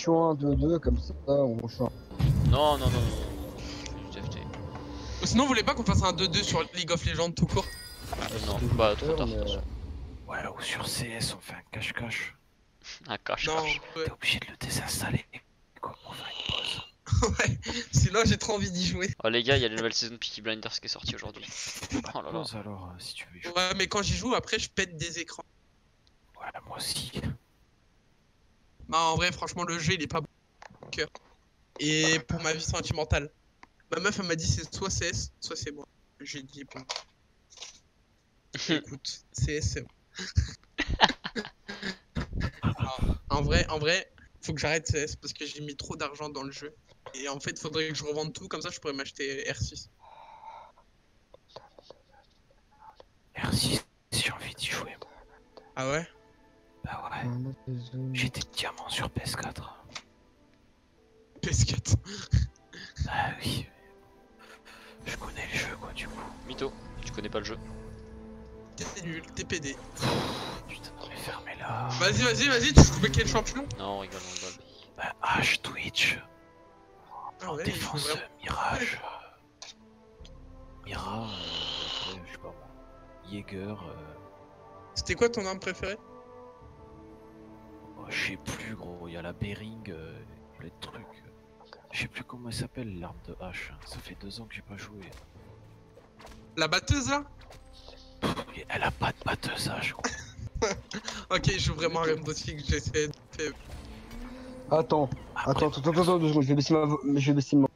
Choix 2-2 comme ça, on change. Non, non, non, non. FT. Sinon, vous voulez pas qu'on fasse un 2-2 sur League of Legends tout court? Euh, non, bah trop tard. mais. Ouais, ou sur CS, on fait un cache-cache. Un cache Non, cache. ouais. T'es obligé de le désinstaller. Quoi, on faire une pause. ouais. Sinon, j'ai trop envie d'y jouer. Oh les gars, il y a la nouvelle saison de Peaky Blinders qui est sortie aujourd'hui. Oh là là. Alors, euh, si tu veux. Ouais, mais quand j'y joue, après, je pète des écrans. Ouais, moi aussi. Bah, en vrai, franchement, le jeu, il est pas bon. Et pour ma vie sentimentale. Ma meuf, elle m'a dit c'est soit CS, soit c'est moi. J'ai dit bon. Écoute, CS, c'est bon. Ah, en vrai, en vrai, faut que j'arrête CS parce que j'ai mis trop d'argent dans le jeu. Et en fait, faudrait que je revende tout, comme ça je pourrais m'acheter R6. R6, j'ai envie d'y jouer. Ah ouais? Bah ouais, j'ai des diamants sur PS4. PS4. Ah oui. Je connais le jeu, quoi, du coup. Mytho, tu connais pas le jeu. T'es nul, t'es PD. Putain, mais fermez-la. Vas-y, vas-y, vas-y, tu joues quel champion? Non, on rigole, on rigole. Bah, H, Twitch, Ah ouais, défense, vraiment. Mirage. Mira, euh, après, je sais pas moi. Jaeger, euh, C'était quoi ton arme préférée? Oh, je sais plus, gros. Il y a la Bering, euh, de trucs. Je sais plus comment elle s'appelle, l'arme de H. Ça fait deux ans que j'ai pas joué. La batteuse là? Elle a pas de batteuse H, gros. Ok, je joue vraiment à Rainbow Six, j'essaie de faire. Attends, Après, attends, attends, attends, attends, deux secondes, je vais baisser ma. Je vais baisser ma...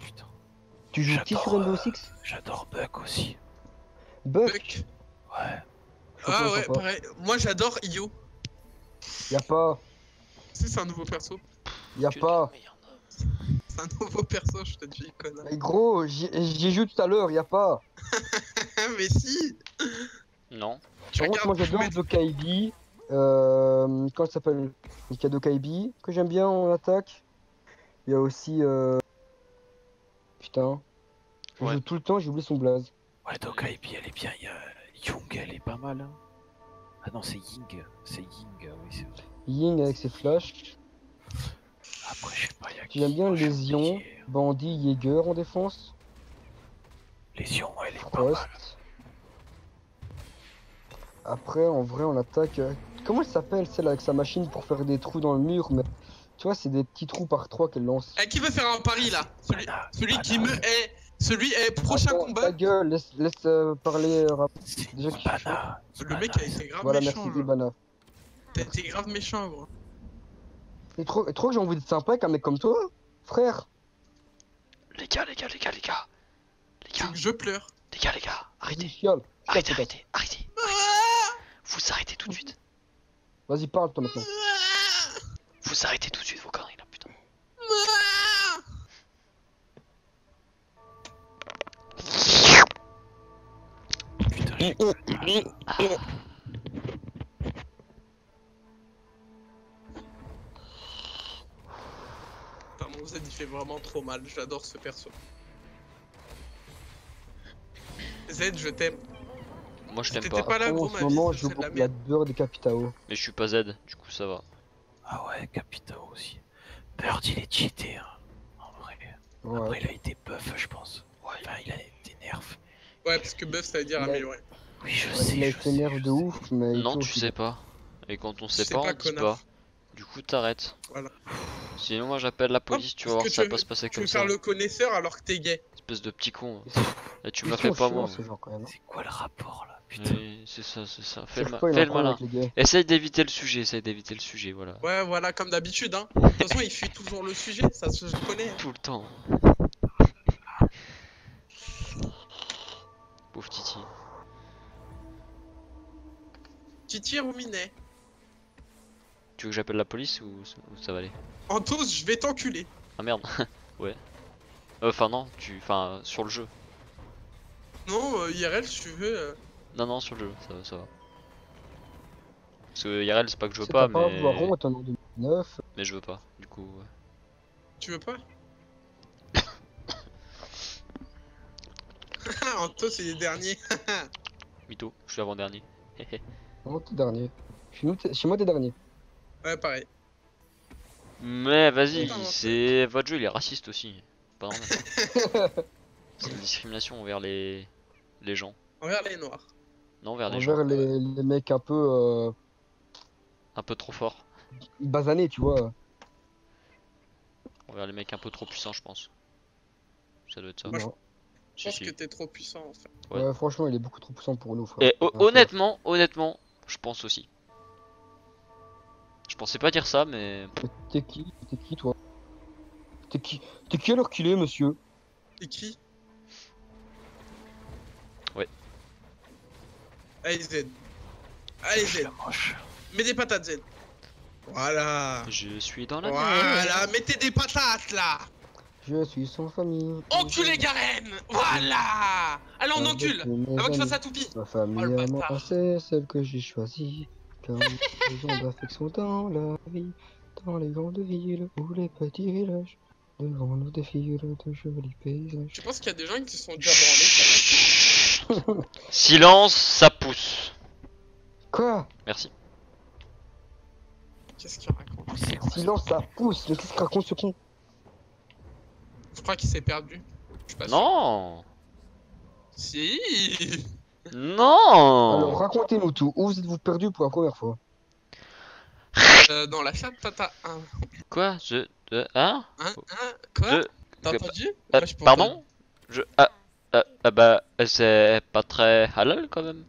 Putain, Tu joues qui sur J'adore, Rainbow euh, Six j'adore Buck aussi. Buck Buck? Ouais. Ah ouais, pareil. Moi j'adore Io. Y'a pas, Si, c'est un nouveau perso. y'a de pas. C'est un nouveau perso, je te dis, connard. Mais gros, j'y joué tout à l'heure, y'a pas. mais si Non. Tu Par contre, regardes moi j'adore Fullmetal- Dokaibi. Euh, comment ça s'appelle? Il y a Dokaibi que j'aime bien en attaque. Il y a aussi. Euh... Putain. Je Ouais. joue tout le temps, j'ai oublié son blaze. Ouais, Dokaibi, elle est bien. Il y a Young, elle est pas mal. Hein. Ah non, c'est Ying. C'est Ying, oui, c'est vrai. Ying avec ses flashs. Après, je sais pas, il y a qui J'aime bien Lésion, oublié. Bandit, Jaeger en défense? Lésion, elle est pas Frost. mal. Après, en vrai, on attaque. euh, Comment elle s'appelle celle avec sa machine pour faire des trous dans le mur mais... Tu vois, c'est des petits trous par trois qu'elle lance. Eh, qui veut faire un pari là? Celui, Voilà, celui qui me est. Celui est prochain Attends, combat. Ta gueule, laisse, laisse euh, parler. euh, Déjà Ibana. Le mec a été grave Voilà, méchant. merci genre. Ibana. T'as été grave méchant, gros. Et trop, trop que j'ai envie d'être sympa avec un mec comme toi, frère. Les gars, les gars, les gars, les gars. Les gars, je pleure les gars, les gars, arrêtez. Arrêtez, arrêtez, arrêtez. Vous arrêtez tout de suite. Vas-y, parle toi maintenant. Vous arrêtez tout de suite vos conneries là, putain. Putain, mon Z il fait vraiment trop mal, j'adore ce perso. Z, je t'aime. Moi je t'aime pas. pas là, en gros, ce moment, je joue beaucoup beurre des Capitao. Mais je suis pas Z, du coup ça va. Ah ouais, Capitao aussi. Bird, il est cheaté. Hein. En vrai. Ouais. Après, il a été buff, je pense. Ouais. Enfin, il a été nerf. Ouais, parce que buff ça veut dire améliorer. Oui, je Ouais, sais. je sais, de ouf, mais. Non, tu sais pas. Et quand on sait pas, pas, on dit pas. Du coup t'arrêtes. Voilà. Sinon moi j'appelle la police, tu vas voir que ça tu va pas veux- se passer Tu comme veux ça. faire le connaisseur alors que t'es gay. Espèce de petit con. Et tu me la fais pas moi. hein. C'est quoi le rapport là Putain. C'est ça, c'est ça. Fais le, malin. Essaye d'éviter le sujet, essaye d'éviter le sujet, voilà. Ouais, voilà, comme d'habitude, hein. De toute façon, il fuit toujours le sujet, ça se je connais. hein. Tout le temps. Pauvre Titi. Tu tires ou minet Tu veux que j'appelle la police ou, ou ça va aller? Antos, je vais t'enculer. Ah merde. ouais. Euh, Enfin non, tu. Enfin sur le jeu. Non, euh, IRL, si tu veux. euh, Non non sur le jeu, ça, va, ça va. Parce que IRL c'est pas que je veux pas, mais. Voiron est en 2009. Mais je veux pas. Du coup. ouais. Tu veux pas? Antos, il est dernier. Mytho, je suis avant-dernier. Non, t'es dernier. Chez, nous, t'es- chez moi, t'es dernier. ouais, pareil. Mais vas-y, c'est votre jeu, il est raciste aussi. Pas normal. c'est une discrimination envers les les gens. Envers les noirs. Non, envers les gens. Envers les, les mecs un peu euh, Un peu trop fort. basanés, tu vois. Envers les mecs un peu trop puissants, je pense. Ça doit être ça. Moi, je- Si, pense si. que t'es trop puissant en fait. Ouais. Ouais, franchement, il est beaucoup trop puissant pour nous, frère. Et ho- honnêtement, honnêtement, je pense aussi. Je pensais pas dire ça, mais Mais T'es qui? T'es qui, toi? T'es qui? T'es qui alors qu'il est, monsieur? Et qui? Ouais. Allez Z. Allez Z. Mets des patates Z. Voilà. je suis dans la merde. Voilà. Mettez des patates là. Je suis sans famille. Enculé Garen. Voilà. Allez on encule. Avant amis. fasse toupie. Ma famille Oh, à moi, c'est celle que j'ai choisie. Car les gens d'affection dans la vie, dans les grandes villes ou les petits villages, devant nous défilent de jolis paysages. Je pense qu'il y a des gens qui sont déjà branlés. Silence, ça pousse. Quoi? Merci. Qu'est-ce qu'il raconte? Silence, ça pousse. Mais qu'est-ce qu'il raconte ce con? Je crois qu'il s'est perdu. Je suis pas sûr. Non, Si. non. Alors, racontez-nous tout. Où vous êtes-vous perdu pour la première fois Euh, dans la chatte, t'as un. Quoi? Je, euh, hein? Un, un. Quoi? Je- T'as que- entendu? euh, Moi, j'ai pas Pardon? Je, ah, ah, ah bah, c'est pas très halal quand même.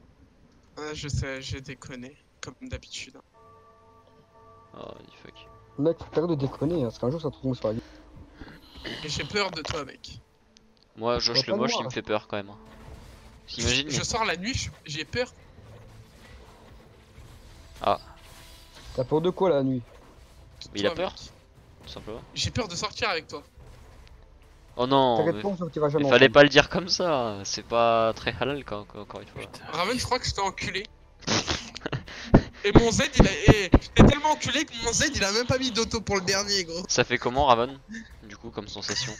Ouais, je sais, j'ai déconné. Comme d'habitude. Oh, fuck. Mec, faut faire de déconner, hein, parce qu'un jour ça te tombe sur la j'ai peur de toi, mec. Moi, Josh Ouais, le moche, moi. il me fait peur quand même. T'imagines Je sors la nuit, j'ai peur. T'as peur de quoi la nuit? Mais il a peur. mec. Tout simplement. J'ai peur de sortir avec toi. Oh non, T'inquiète mais, pas, on sortira jamais. mais fallait pas le dire comme ça. C'est pas très halal quand, quand- encore une fois. Raven, je crois que je t'ai enculé. Et mon Z, il a. Tellement enculé que mon Z, il a même pas mis d'auto pour le dernier, gros. Ça fait comment, Raven Du coup, comme sensation?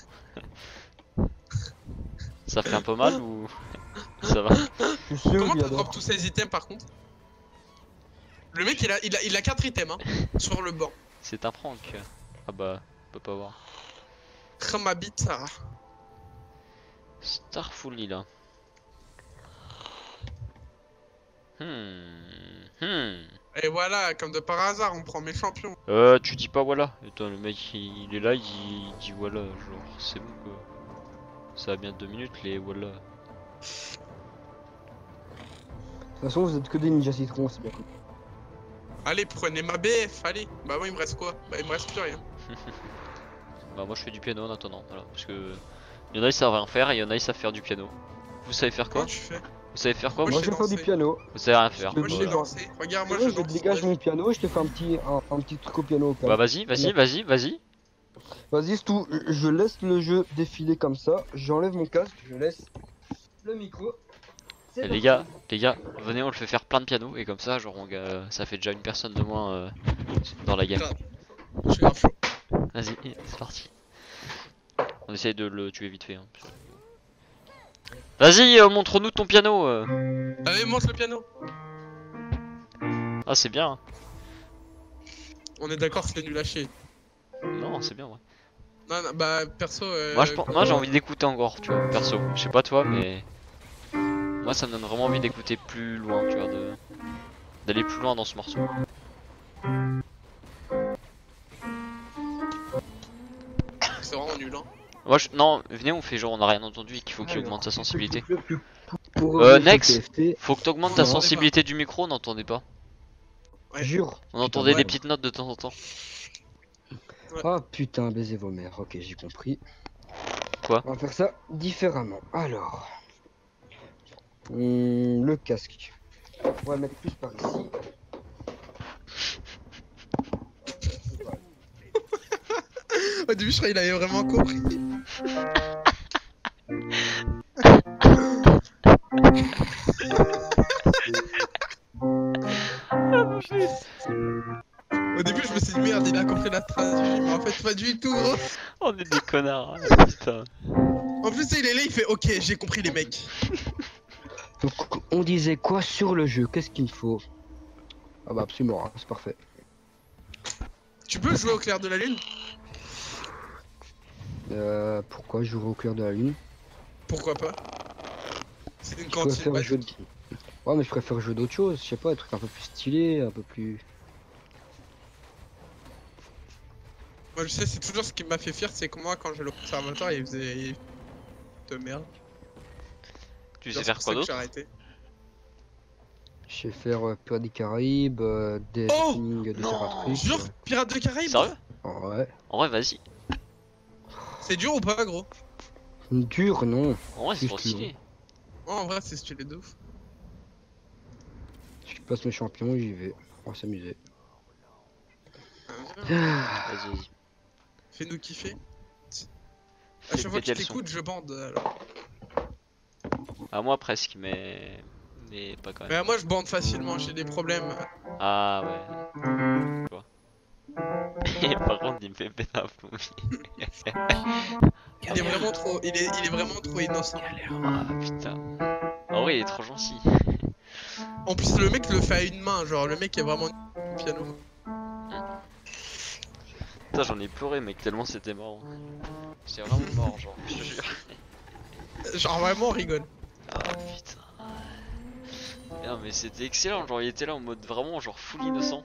Ça fait un peu mal ou ça va? Je suis sûr Comment t'as drop tous ces items par contre? Le mec, il a, il a, il a 4 items hein, sur le banc. C'est un prank. Ah bah, on peut pas voir. Ma bite, ça. Starfully là. Hmm. Hmm. Et voilà, comme de par hasard, on prend mes champions. Euh, tu dis pas voilà. Attends, le mec il, il est là, il dit, il dit voilà. Genre, c'est bon quoi. Ça va bien deux minutes les voilà. De toute façon, vous êtes que des ninjas citrons, c'est bien cool. Allez, prenez ma BF, allez. Bah, moi, il me reste quoi? Bah, il me reste plus rien. Bah, moi je fais du piano en attendant. Voilà. Parce que. Il y en a ils savent rien faire et il y en a ils savent faire du piano. Vous savez faire quoi? Comment tu fais? Vous savez faire quoi Moi, Moi, je vais faire du piano. Vous savez rien faire. Moi, je sais danser. Regarde, moi, Moi, je dégage mon piano et je te fais un petit, un, un petit truc au piano. quand Bah vas-y, vas-y, vas-y, vas-y. Vas-y, c'est tout. Je laisse le jeu défiler comme ça. J'enlève mon casque, je laisse le micro. Et les gars, les gars, venez on le fait faire plein de pianos et comme ça genre on ça fait déjà une personne de moins euh, dans la game. Vas-y, c'est parti. On essaye de le tuer vite fait. hein. Vas-y, euh, montre-nous ton piano. euh. Allez, monte le piano. Ah c'est bien. hein. On est d'accord, c'est nul à chier. Non, c'est bien. Ouais. Non, non, bah, perso. Euh, Moi, je pense- moi j'ai envie d'écouter encore, tu vois, perso. Je sais pas toi, mais moi ça me donne vraiment envie d'écouter plus loin, tu vois, de d'aller plus loin dans ce morceau. C'est vraiment nul, hein. Moi, je... non, venez, on fait genre on a rien entendu et qu'il faut qu'il Alors, augmente sa sensibilité. Euh. TFT, Faut que t'augmentes ta sensibilité du micro, on n'entendait pas. Ouais. Jure. On entendait des petites notes de temps en temps. Ah putain, baiser vos mères. Ok, j'ai compris. Quoi On va faire ça différemment. Alors. Hmm, le casque. On va le mettre plus par ici. Au début, je croyais qu'il avait vraiment compris. Au début, je me suis dit merde, il a compris la stratégie, mais en fait, pas du tout, gros. On est des connards, hein, putain. En plus, il est là, il fait ok, j'ai compris les mecs. Donc, on disait quoi sur le jeu? Qu'est-ce qu'il faut? Ah bah absolument, hein, c'est parfait. Tu peux jouer au clair de la lune? Euh, pourquoi jouer au clair de la lune Pourquoi pas C'est une Je cantine. préfère bah, jouer de... Ouais, mais je préfère jouer d'autres choses. Je sais pas, des trucs un peu plus stylés, un peu plus. Moi je sais, c'est toujours ce qui m'a fait fier, c'est que moi quand j'ai le conservatoire, il faisait de merde. Tu Genre, sais faire quoi d'autre. Je sais faire euh, Pirates des Caraïbes, euh, des Oh de. Jure, Pirates de Caraïbes Sérieux? Ouais. En vrai, vas-y. C'est dur ou pas, gros Dur, non. En vrai, c'est trop stylé. Oh, En vrai, c'est stylé de ouf. Je passe mes champions, j'y vais. On va s'amuser. Ah, Vas-y, vas-y. Fais-nous kiffer. À chaque fois que je t'écoute, je bande. Alors. Ah, moi presque, mais. Mais pas quand même. Mais moi, je bande facilement, j'ai des problèmes. Ah ouais. Par contre, il me fait péter un plomb. Il est vraiment trop, il est, il est vraiment trop innocent. Ah putain. En vrai, il est trop gentil. En plus, le mec le fait à une main, genre le mec est vraiment piano. Putain, j'en ai pleuré, mec, tellement c'était marrant. C'est vraiment mort, genre, je te jure. Genre vraiment, on rigole. Ah putain. Non, mais c'était excellent, genre, il était là en mode vraiment, genre, full innocent.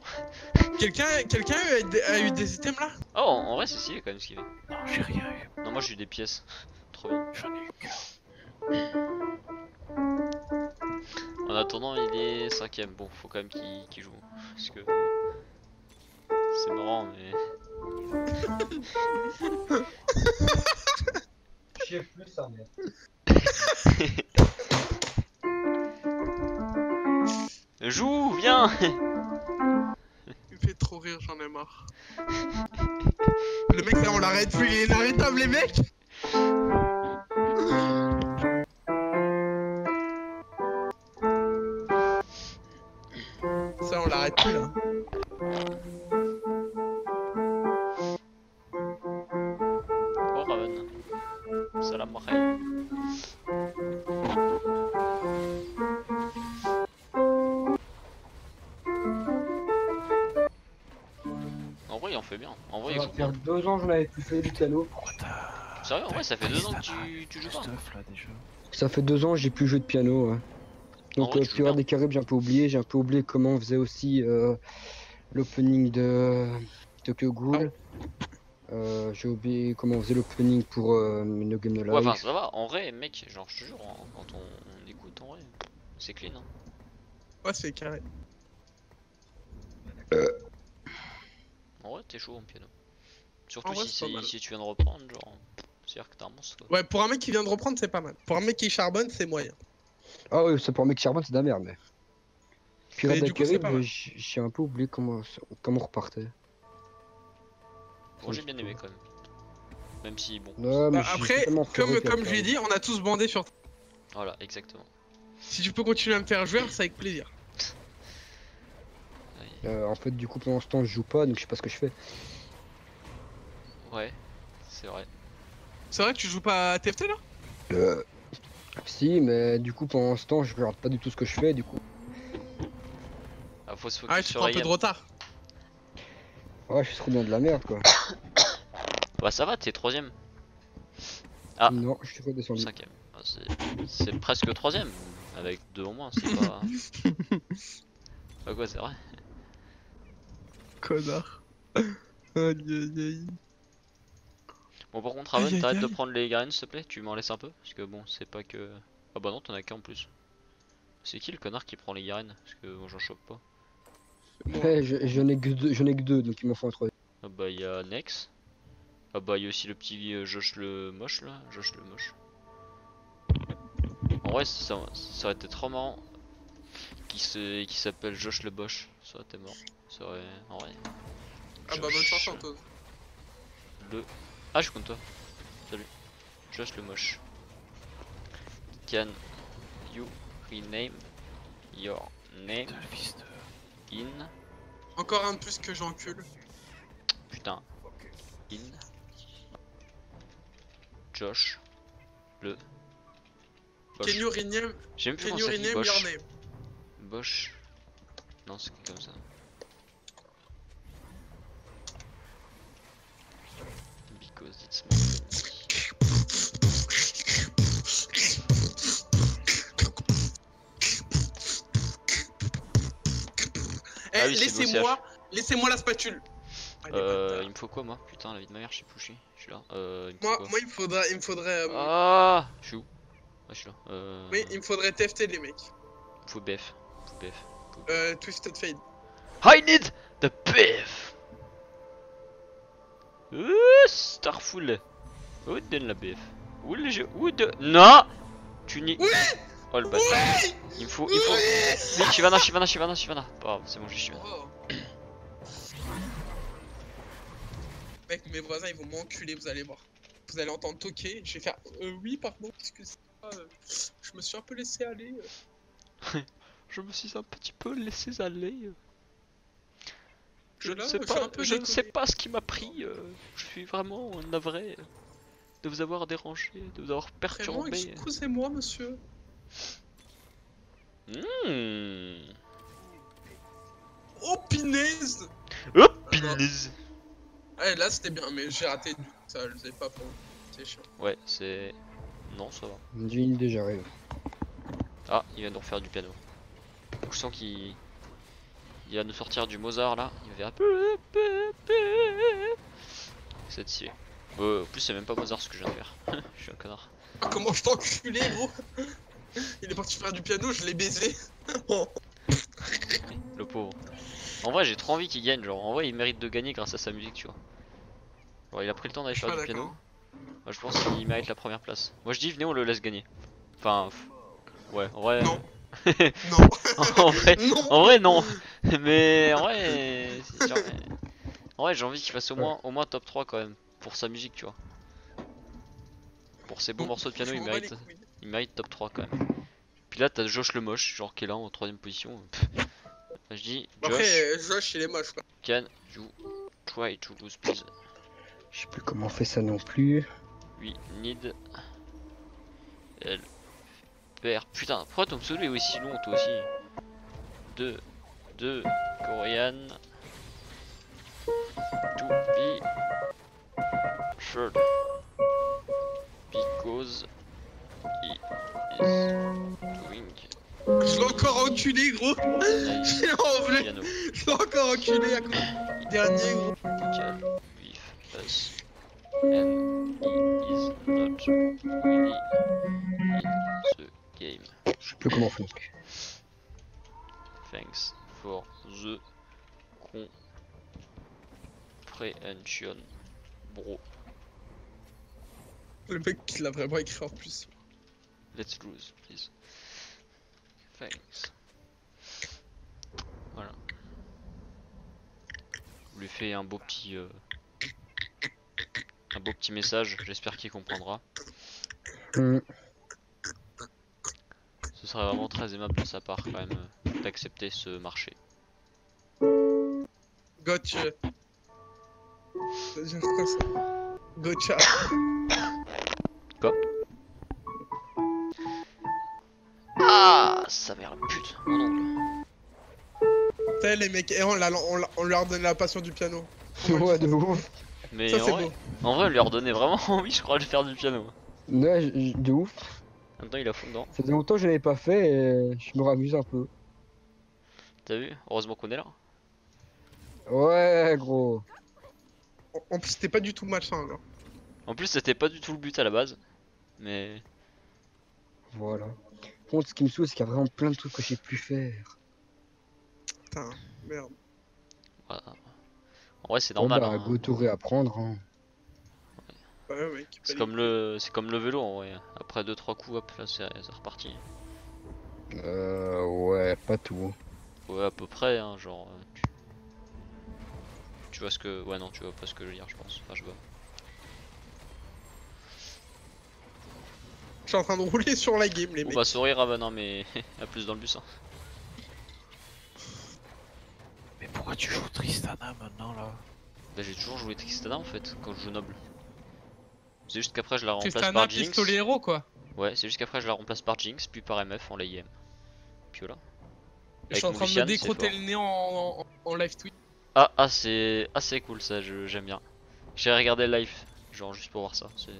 Quelqu'un, quelqu'un a, eu des- a eu des items là? Oh, en vrai, c'est stylé quand même ce qu'il fait. Non, j'ai rien eu. Non, moi j'ai eu des pièces. Trop bien. J'en ai eu. En attendant, il est cinquième. Bon, faut quand même qu'il joue. Parce que. C'est marrant, mais. J'ai plus ça, merde. Joue, viens Il fait trop rire, j'en ai marre. Le mec là, on l'arrête plus, il est inarrêtable, les mecs du. Sérieux, en vrai, ça fait deux ans que tu, tu joues pas. stuff là déjà. Ça fait deux ans que j'ai plus joué de piano. ouais. Donc, euh, Pirates des Caraïbes, j'ai un peu oublié. J'ai un peu oublié comment on faisait aussi euh, l'opening de Tokyo Ghoul. Euh, j'ai oublié comment on faisait l'opening pour euh, No Game No Life. Ouais, enfin, ça va. En vrai, mec, genre, je te jure, hein, quand on, on écoute, en vrai, c'est clean. Hein. Ouais, c'est carré. En vrai, t'es chaud en piano. Surtout vrai, si, c'est- mal. si tu viens de reprendre, genre, c'est-à-dire que t'es un monstre. Quoi. Ouais, pour un mec qui vient de reprendre, c'est pas mal. Pour un mec qui charbonne, c'est moyen. Ah ouais, c'est pour un mec charbonne, c'est de la merde. Mais... J'ai un peu oublié comment, comment on repartait. Bon, j'ai bien aimé quand même. Même si, bon. Non, mais Bah, j'ai après, comme, comme je l'ai dit, on a tous bandé sur. Voilà, exactement. Si tu peux continuer à me faire jouer, c'est avec plaisir. Euh, en fait, du coup, pendant ce temps, je joue pas, donc je sais pas ce que je fais. Ouais, c'est vrai. C'est vrai que tu joues pas à TFT là? Euh, Si, mais du coup, pendant ce temps, je regarde pas du tout ce que je fais, du coup. Ah, faut se focus Ah, tu sur prends un peu de retard. Ouais, je suis trop bien de la merde, quoi. Bah, ça va, t'es troisième. Ah. Non, je suis redescendu. Cinquième. Ah, c'est- presque troisième. Avec deux en moins, c'est pas. Bah, quoi, c'est vrai. Connard. aïe aïe aïe. Bon, par contre, Raven, t'arrêtes de prendre les graines, s'il te plaît? Tu m'en laisses un peu? Parce que bon, c'est pas que. Ah, bah non, t'en as qu'un en plus. C'est qui le connard qui prend les graines Parce que moi, j'en chope pas. Ouais, je, je n'ai que deux, je n'ai que deux, donc il m'en faut un troisième. Ah bah il y a Nex. Ah bah il y a aussi le petit euh, Josh le moche là. Josh le moche. En vrai ça, ça aurait été trop marrant. Qui se, qui s'appelle Josh le Bosch. Ça aurait été marrant. Ça aurait. En vrai. Ah bah bonne chance Antoine. Le. Ah je compte toi. Salut. Josh le moche. Can you rename your name in Encore un de plus que j'encule. Putain. In. Josh. Le. Bosch. Can you rename, J'ai même plus can you rename your name? Bosch. Non, c'est comme ça. Because it's my Eh, Ah oui, laissez-moi, laissez-moi la spatule. Allez, Euh, il me faut quoi moi? Putain, la vie de ma mère, je sais plus où je suis. Je suis là. Euh, il moi, moi, il me faudrait, il me faudrait, euh, Ah Je suis où? Ah, je suis là. Euh... oui, il me faudrait TFT les mecs. Faut BF. Faut BF. Euh, Twisted Fade. I need the BF Euh, Starful. Où donne la BF Où le jeu? Où de... Non Tu n'y... Oui Oh le bâtard. Il faut... Il faut... Oui, Shivana, Shivana, Shivana, Shivana. Grave, c'est bon, j'ai Shivana. Oh. Mec, mes voisins ils vont m'enculer, vous allez voir. Vous allez entendre toquer, je vais faire euh, oui, pardon, c'est euh, Je me suis un peu laissé aller. euh. Je me suis un petit peu laissé aller. Je ne sais pas, je ne sais pas ce qui m'a pris. euh, je suis vraiment navré de vous avoir dérangé, de vous avoir perturbé. excusez-moi, monsieur. Hmm. Oh, pinaise Hop, pinaise. Ouais, là c'était bien, mais j'ai raté du coup, ça, je sais pas pour C'est chiant. Ouais, c'est. Non, ça va. D'une déjà rêve. Ah, il vient de refaire du piano. Je sens qu'il. Il va nous sortir du Mozart là. Il va faire. C'est stylé. Euh, en plus, c'est même pas Mozart ce que je viens de faire. je suis un connard. Ah, comment je enculé, gros Il est parti faire du piano, je l'ai baisé. Oh. Le pauvre. En vrai, j'ai trop envie qu'il gagne. Genre, en vrai, il mérite de gagner grâce à sa musique, tu vois. Genre, il a pris le temps d'aller faire du piano. Moi, je pense qu'il mérite la première place. Moi, je dis, venez, on le laisse gagner. Enfin, ouais, en vrai. Non. Non. en vrai, non. en vrai, non. Mais en vrai, c'est sûr, mais- en vrai, j'ai envie qu'il fasse au moins, au moins top 3 quand même pour sa musique, tu vois. Pour ses bons Bon, morceaux de piano, il mérite, il mérite top 3 quand même. Puis là, t'as Josh le moche, genre qui est là en troisième position. Je dis, Josh, Après, euh, Josh il est moche quoi. can you try to lose, please? Je sais plus comment on fait ça non plus. We need. Elle. Père. Putain, pourquoi ton pseudo est aussi long, toi aussi? De. De. Korean. To be. Sure. Because. He is doing. Je l'ai encore enculé gros. Vrai, piano. je l'ai encore enculé à du dernier gros. Can with us. And he is not really plus comment on fait plus. Thanks for the comprehension, bro. Le mec il l'a vraiment écrit en plus. Let's lose, please. Thanks. Voilà. Je lui fais un beau petit, euh, un beau petit message. J'espère qu'il comprendra. Hum, Ce serait vraiment très aimable de sa part quand même euh, d'accepter ce marché. Gotcha. Dire quoi ça Gotcha. Ah, sa mère la pute, mon ongle. T'sais les mecs, et on, l'a- on, leur donne la passion du piano. Ouais, de ouf. Mais Ça en vrai, beau. en vrai, on lui a redonné vraiment envie, je crois, de faire du piano. Ouais, de ouf. En même temps, il a fond dedans. Ça faisait longtemps que je l'avais pas fait et je me ramuse un peu. T'as vu? Heureusement qu'on est là. Ouais, gros. En- plus c'était pas du tout malsain là. En plus, c'était pas du tout le but à la base. Mais Voilà. Par contre, ce qui me saoule, c'est qu'il y a vraiment plein de trucs que j'ai pu faire. Putain, merde. voilà. En vrai, c'est Bon, normal. bah, hein. go to réapprendre. Hein. Ouais. C'est comme le, c'est comme le vélo en vrai. Après 2-3 coups, hop, là, c'est reparti. Euh, ouais, pas tout. Ouais, à peu près, hein, genre. euh, Tu... tu vois ce que, ouais, non, tu vois pas ce que je veux dire, je pense. Enfin, je vois. Je suis en train de rouler sur la game les On mecs. va sourire, ah bah non, mais à plus dans le bus. Hein. Mais pourquoi tu joues Tristana maintenant là? Bah, j'ai toujours joué Tristana en fait quand je joue noble. C'est juste qu'après je la remplace par Jinx. pistolet héros quoi. Ouais, c'est juste qu'après je la remplace par Jinx, puis par MF en la IM. Puis voilà. Je suis en train de me c'est fort. le nez en, en, en live tweet. Ah, ah c'est ah, c'est cool ça, je- j'aime bien. J'ai regardé le live. Je genre juste pour voir ça. C'est...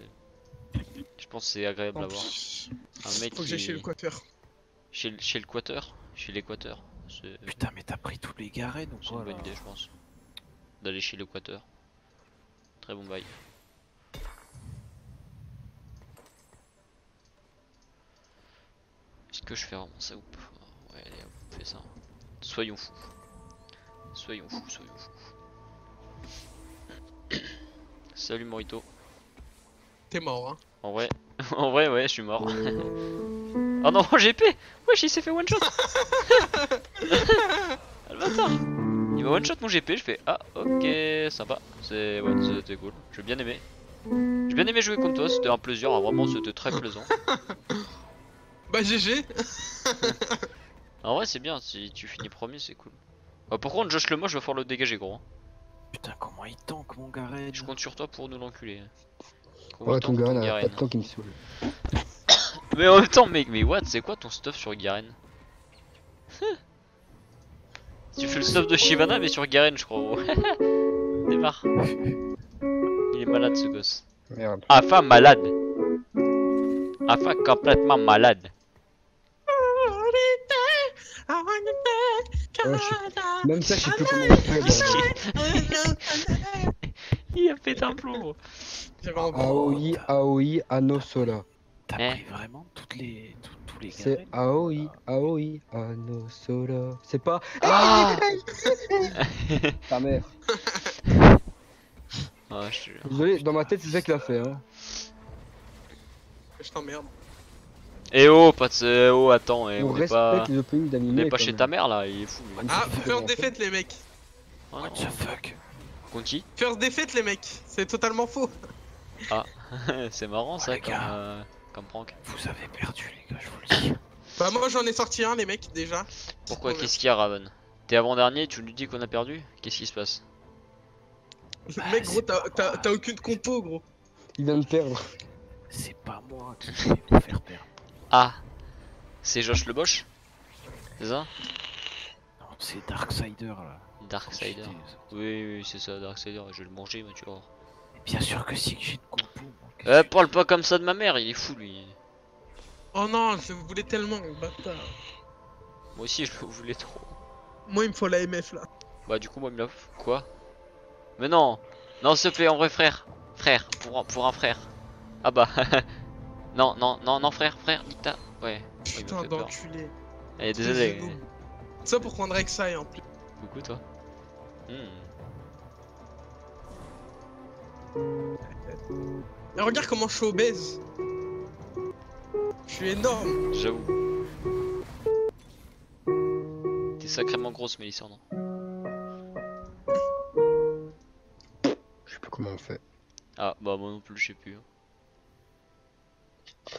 Je pense que c'est agréable à voir. Un mec Faut que j'aille chez le coiffeur. Chez, le- chez l'équateur Chez l'équateur. C'est Putain, mais t'as pris tous les garènes ou c'est quoi une bonne idée, je pense. D'aller chez l'équateur. Très bon bail. Est-ce que je fais vraiment ça ou pas Ouais, allez, on fait ça. Soyons fous. Soyons fous, soyons fous. Salut Morito. T'es mort, hein. En vrai, en vrai, ouais, je suis mort. oh non, GP Wesh, il s'est fait one shot Ah, le bâtard Il m'a one shot mon GP, je fais ah, ok, sympa. C'est ouais, c'était cool. J'ai bien aimé. J'ai bien aimé jouer contre toi, c'était un plaisir, hein, vraiment, c'était très plaisant. Bah GG. En vrai, c'est bien, si tu finis premier, c'est cool. Bah, par contre, Josh Lemo, je vais falloir le dégager, gros. Putain, comment il tank mon Garen Je compte sur toi pour nous l'enculer. Ouais, ton là, pas Garen de temps qui me saoule. Mais en même temps, mec, mais what, c'est quoi ton stuff sur Garen? Tu fais le stuff de Shivana, mais sur Garen, je crois. gros. Démarre. Il est malade ce gosse. Merde. Enfin malade. Enfin complètement malade. Ouais, je- Même ça, je sais plus comment on fait. bordel. Il a fait un plomb. Aoi, Aoi, Ano Sola. T'as Eh. pris vraiment toutes les, tous, tous les C'est Aoi, Aoi, Ano Sola. C'est pas. Ah Ta mère. Ah, je te jure. Désolé, dans ma tête, c'est ça qu'il a fait. Hein. Je t'emmerde. Eh oh, pas de ce- oh, attends, eh, on on est respecte pas. les openings On d'animé. est pas quand chez même. ta mère là, il est fou. lui. Ah, first défaite les mecs. Ah, What the fuck? Contre qui? First défaite les mecs. C'est totalement faux. C'est marrant ça les comme, gars. euh, comme prank. Vous avez perdu les gars, je vous le dis. Bah moi j'en ai sorti un les mecs déjà. Pourquoi. Qu'est-ce qu'il y a Raven? T'es avant-dernier, tu nous dis qu'on a perdu? Qu'est-ce qui se passe? Le mec gros t'as aucune compo gros. Il vient de perdre. C'est pas moi qui vais vous faire perdre. Ah C'est Josh le Bosch C'est ça Non, c'est Darksider là. Darksider. Oui, oui, c'est ça, Darksider, je vais le manger, mais tu. Mais Bien sûr que si que j'ai de compo. moi, qu'est-ce Euh, parle pas comme ça de ma mère, il est fou lui. Oh non, je le voulais tellement, bâtard. Moi aussi, je le voulais trop. Moi il me faut la MF là. Bah, du coup, moi, il me l'a. Quoi? Mais non Non, s'il te plaît, en vrai, frère Frère, pour un, pour un frère. Ah bah. non, non, non, non, frère, frère, nique ta- Ouais, Putain d'enculé. Allez, désolé. Genou. Ça pour prendre Rek'Sai en plus. Coucou, toi. Hmm. Mais regarde comment je suis obèse. Je suis énorme. J'avoue. T'es sacrément grosse, Mélissa, non? Je sais plus comment on fait. Ah, bah, moi non plus, je sais plus.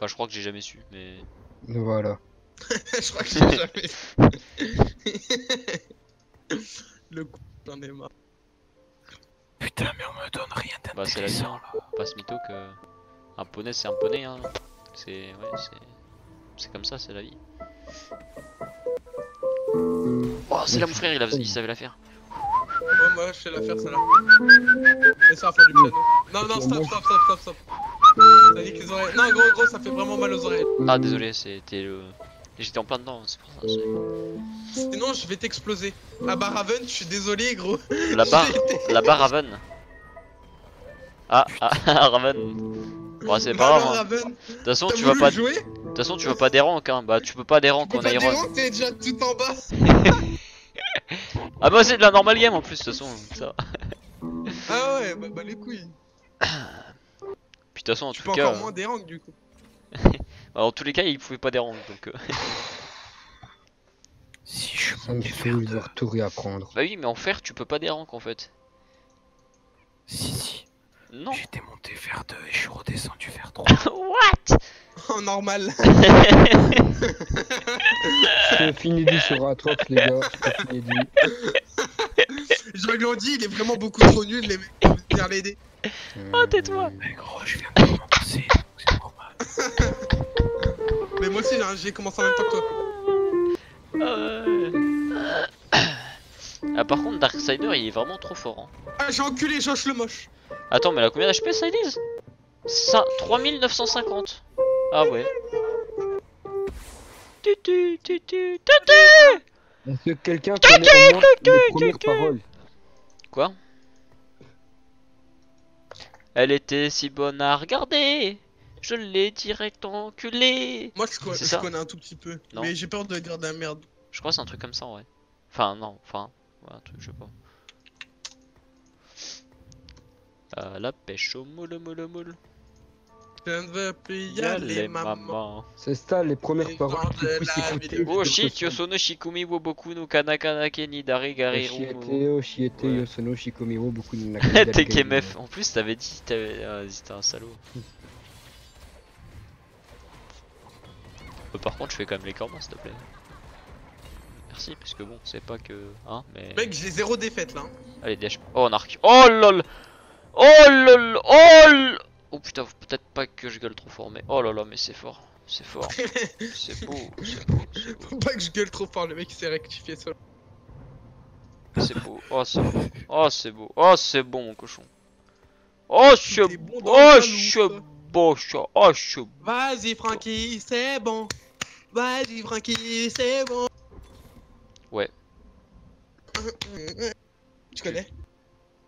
Enfin, je crois que j'ai jamais su, mais. Voilà. je crois que j'ai jamais. Le coup, j'en ai marre. Putain, mais on me donne rien Bah, c'est la vie, d'intéressant hein. là. Pas ce mytho que. Un poney, c'est un poney, hein. C'est. Ouais, c'est. C'est comme ça, c'est la vie. Oh, c'est là mon frère, il, a... il savait la faire. Ouais, moi je sais la faire celle-là. Mais ça faire du piano. Non, non, stop, stop, stop, stop, stop. Les oreilles. Non, gros, gros, ça fait vraiment mal aux oreilles. Ah, désolé, c'était le. J'étais en plein dedans, c'est pour ça. Sinon, je vais t'exploser. Ah bah Raven, je suis désolé, gros. Là-bas, J'ai été- là-bas, Raven. Ah, ah, Raven. Bon, c'est pas grave. hein. De toute façon, tu vas pas. De toute façon, tu vas pas des ranks, hein. Bah, tu peux pas des ranks en Iron. t'es déjà tout en bas. Ah, bah, c'est de la normal game en plus, de toute façon. Ça. Ah ouais, bah, bah les couilles. Puis, de toute façon, en Tu tout peux cas. encore moins des rangs du coup. bah, en tous les cas, il pouvait pas des donc. euh, Si je saoule de vers devoir tout réapprendre. Bah, oui, mais en fer, tu peux pas des en fait. Si, si. Non. J'étais monté vers 2 et je suis redescendu vers 3. What? Oh, normal. C'est fini dit sur Atrox, les gars. C'est fini dit. Je lui ai dit, il est vraiment beaucoup trop nul, les mecs. Faut venir l'aider. Oh, tais-toi. Mais gros, je viens de commencer, c'est normal. Mais moi aussi, j'ai- j'ai commencé en même temps que toi. Ah, par contre, Darksider, il est vraiment trop fort. Hein. Ah, j'ai enculé Josh le moche. Attends, mais elle a combien d'HP ça, Elise? Ça, 3950. Ah ouais. Tu, tu, tu, tu, tu, tu. Est-ce que quelqu'un connaît au moins les premières paroles? Quoi? Elle était si bonne à regarder. Je l'ai direct enculée. Moi, je, co- je connais un tout petit peu. Non. Mais j'ai peur de dire de la merde. Je crois que c'est un truc comme ça en vrai. Enfin non, enfin, ouais, un truc, je sais pas. À la pêche au moule moule moule. Je ne veux plus y aller, les maman. mamans. C'est ça les premières Les paroles. Oh de shit, façon- yosono shikumi wo boku no kanakanake ni dari gari Oshiete, ru. Oshiete, Ouais. Yosono, Shikomi wo beaucoup de T'es KMF. En plus, t'avais dit, t'avais, ah, vas-y, t'es un salaud. Euh, par contre, je fais quand même les corps, s'il te plaît. Merci, parce que bon, c'est pas que. Hein, mais. Mec, j'ai zéro défaite là. Allez, DH. Oh, un arc. Oh lol Oh lol Oh lol Oh putain, faut peut-être pas que je gueule trop fort, mais oh là là, mais c'est fort. C'est fort. c'est beau, c'est beau. Faut pas que je gueule trop fort, le mec s'est rectifié seul. C'est beau. Oh, c'est beau. Oh, c'est beau. Oh, c'est bon, mon cochon. Oh, c'est bon Oh, le c'est beau, ça. Oh, c'est Vas-y, Francky, c'est bon. Vas-y, Francky, c'est bon. Ouais. Tu connais?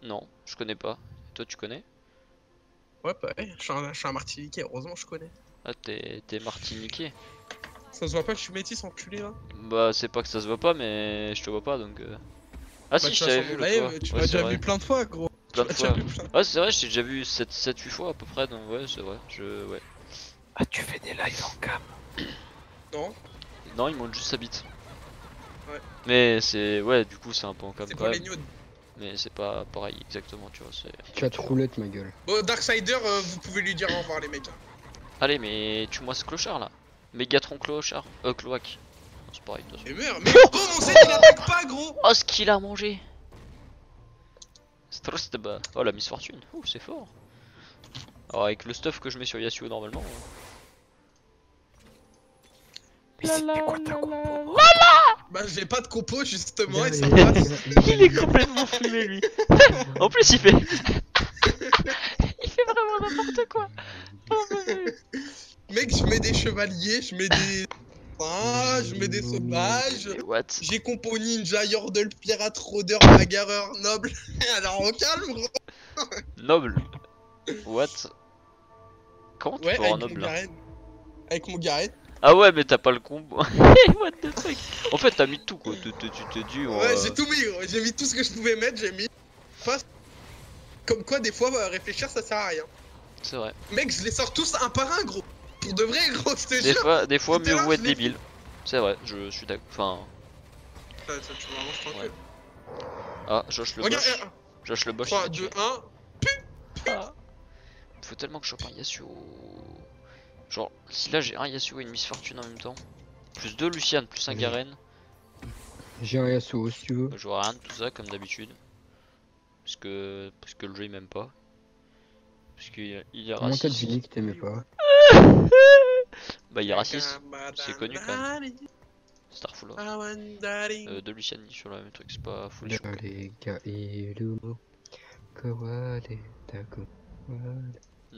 Non, je connais pas. Toi, tu connais? Ouais, bah ouais, je suis un, je suis un Martiniquais, heureusement je connais. Ah, t'es t'es martiniquais. Ça se voit pas que je suis métis, enculé là? Bah, c'est pas que ça se voit pas, mais je te vois pas donc. euh. Ah, Bah, si, je t'avais vu fois. Tu Ouais, m'as c'est déjà vrai. vu plein de fois, gros. Plein de fois. Ouais, c'est vrai, j'ai déjà vu 7-8 fois à peu près, donc ouais, c'est vrai. Je. Ouais. Ah, tu fais des lives en cam Non, Non, ils montent juste sa bite. Ouais. Mais c'est. Ouais, du coup, c'est un peu en cam c'est quand les même. nudes. Mais c'est pas pareil exactement, tu vois. c'est- Chat roulette ma gueule. Bon, Darksider, euh, vous pouvez lui dire au revoir, les mecs. hein. Allez, mais tue-moi ce clochard là. Mégatron clochard. Euh, cloaque. C'est pareil, de façon. Et meurs, mais gros, mon set il attaque pas, gros Oh, ce qu'il a mangé bas. Oh, la Miss Fortune. Ouh, c'est fort. Alors, avec le stuff que je mets sur Yasuo normalement. euh, Mais c'est quoi ta compo Bah, j'ai pas de compo, justement, et ça passe. Il est complètement fumé lui. en plus, il fait. il fait vraiment n'importe quoi. Oh, Mec, je mets des chevaliers, je mets des. Ah, je mets des sauvages. What? J'ai compo ninja, yordle, pirate, rôdeur, bagarreur, noble. Alors on calme, gros. Noble. What? Comment tu Ouais, peux avoir avec mon noble là Garen. Avec mon Garen. Ah ouais, mais t'as pas le combo. What the fuck En fait, t'as mis tout quoi. Tu t'es dit. Ouais, euh, j'ai tout mis, gros. J'ai mis tout ce que je pouvais mettre, j'ai mis. Comme quoi, des fois, euh, réfléchir ça sert à rien. C'est vrai. Mec, je les sors tous un par un, gros. Pour de vrai, gros, je te Des fois, des fois mieux je être débile. C'est vrai, je suis d'accord. Enfin. Ça, ça, tu m'arranges tranquille. Ouais. Ah, Josh le Regarde, Bosch. Josh le Bosch. 3, il m'a 2, tué. 1. Ah. Il faut tellement que je chope un Yasuo. Genre, si là j'ai un Yasuo et une Miss Fortune en même temps, plus deux Luciane, plus un. Garen, J'ai un Yasuo si tu veux. bah, j'aurai rien de tout ça comme d'habitude. Parce que, parce que le jeu il m'aime pas. Parce qu'il il est Comment t'as raciste. deviné que t'aimais pas Bah il est raciste. c'est connu, quand même. Starful. Ah, Euh, deux Luciane sur le même truc, c'est pas full chaud.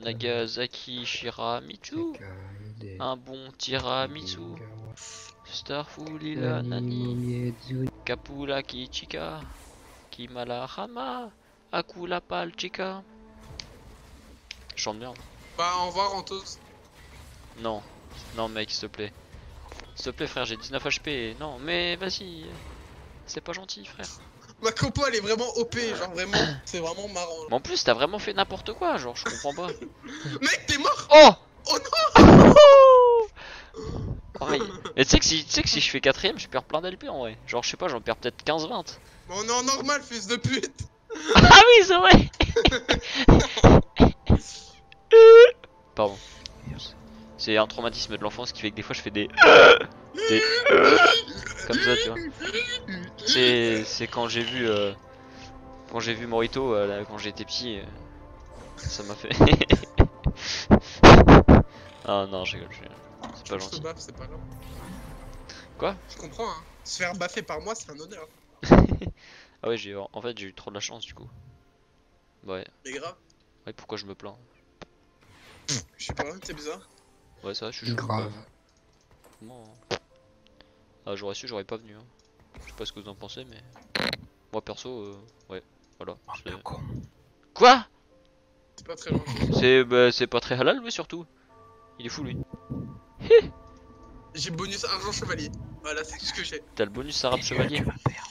Nagasaki Shiramitsu. Kaide Un bon tiramisu. Starful ila nani. Kapula Kichika, Kimala Hama, Akula Palchika. Je chante bien. Bah, au revoir, Antos. Non, non mec, s'il te plaît. S'il te plaît frère, j'ai 19 HP. Non, mais vas-y. C'est pas gentil frère. Ma compo, elle est vraiment OP, genre vraiment, c'est vraiment marrant. Mais en plus, t'as vraiment fait n'importe quoi, genre, je comprends pas. Mec, t'es mort Oh Oh non Pareil. Mais tu sais que si, tu sais que si je fais quatrième, je perds plein d'LP en vrai. Genre, je sais pas, j'en perds peut-être 15-20. Mais on est en normal, fils de pute Ah oui, c'est vrai Pardon. C'est un traumatisme de l'enfance qui fait que des fois je fais des... des... Comme ça, tu vois. C'est c'est quand j'ai vu... euh, Quand j'ai vu Morito, euh, là, quand j'étais petit, euh, ça m'a fait... ah non, je c'est pas gentil. baffe, pas. Quoi? Je comprends, hein. Se faire baffer par moi, c'est un honneur. Ah ouais, j'ai en fait j'ai eu trop de la chance du coup. Ouais. Mais grave. Ouais, pourquoi je me plains? Je sais pas, c'est bizarre. Ouais, ça va, je suis. Grave. Comment Ah, j'aurais su, j'aurais pas venu. hein. Je sais pas ce que vous en pensez, mais. Moi perso, euh, ouais, voilà. Quoi? C'est pas très gentil. C'est bah, c'est pas très halal, lui surtout. Il est fou, lui. J'ai bonus argent chevalier. Voilà, c'est tout ce que j'ai. T'as le bonus arabe chevalier. Tu vas perdre.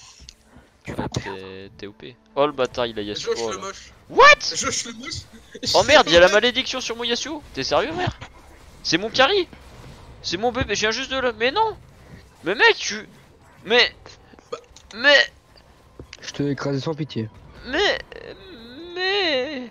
Tu vas perdre. T'es OP. Oh le bâtard, il a Yasuo. Josh oh, le là. moche. What? Josh le moche. Oh merde, il y a la malédiction sur mon Yasuo. T'es sérieux, mère C'est mon carry. C'est mon bébé, je viens juste de le. Mais non Mais mec, tu. Mais. Mais. Je te écrasé sans pitié. Mais. Mais.